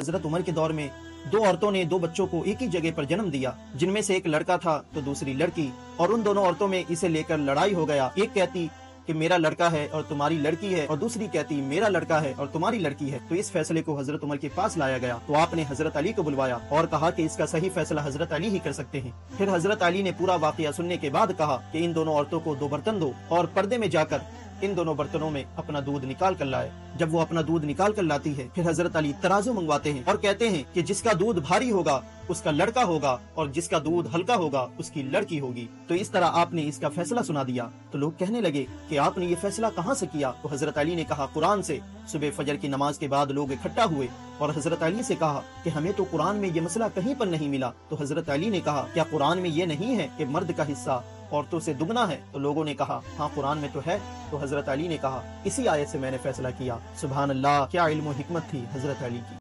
हज़रत उमर के दौर में दो औरतों ने दो बच्चों को एक ही जगह पर जन्म दिया, जिनमें से एक लड़का था तो दूसरी लड़की, और उन दोनों औरतों में इसे लेकर लड़ाई हो गया। एक कहती कि मेरा लड़का है और तुम्हारी लड़की है, और दूसरी कहती मेरा लड़का है और तुम्हारी लड़की है। तो इस फैसले को हज़रत उमर के पास लाया गया। तो आपने हज़रत अली को बुलवाया और कहा कि इसका सही फैसला हज़रत अली ही कर सकते हैं। फिर हज़रत अली ने पूरा वाकया सुनने के बाद कहा कि इन दोनों औरतों को दो बर्तन दो और पर्दे में जाकर इन दोनों बर्तनों में अपना दूध निकाल कर लाए। जब वो अपना दूध निकाल कर लाती है, फिर हज़रत अली तराजू मंगवाते हैं और कहते हैं कि जिसका दूध भारी होगा, उसका लड़का होगा और जिसका दूध हल्का होगा, उसकी लड़की होगी। तो इस तरह आपने इसका फैसला सुना दिया। तो लोग कहने लगे कि आपने ये फैसला कहाँ से किया? तो हज़रत अली ने कहा, कुरान से। सुबह फजर की नमाज़ के बाद लोग इकट्ठा हुए और हज़रत अली से कहा कि हमें तो कुरान में ये मसला कहीं पर नहीं मिला। तो हज़रत अली ने कहा, क्या कुरान में ये नहीं है कि मर्द का हिस्सा औरतों से दुगना है। तो लोगों ने कहा हाँ कुरान में तो है। तो हज़रत अली ने कहा, इसी आयत से मैंने फैसला किया। सुबह अल्लाह क्या इल्म हिकमत थी हज़रत अली की?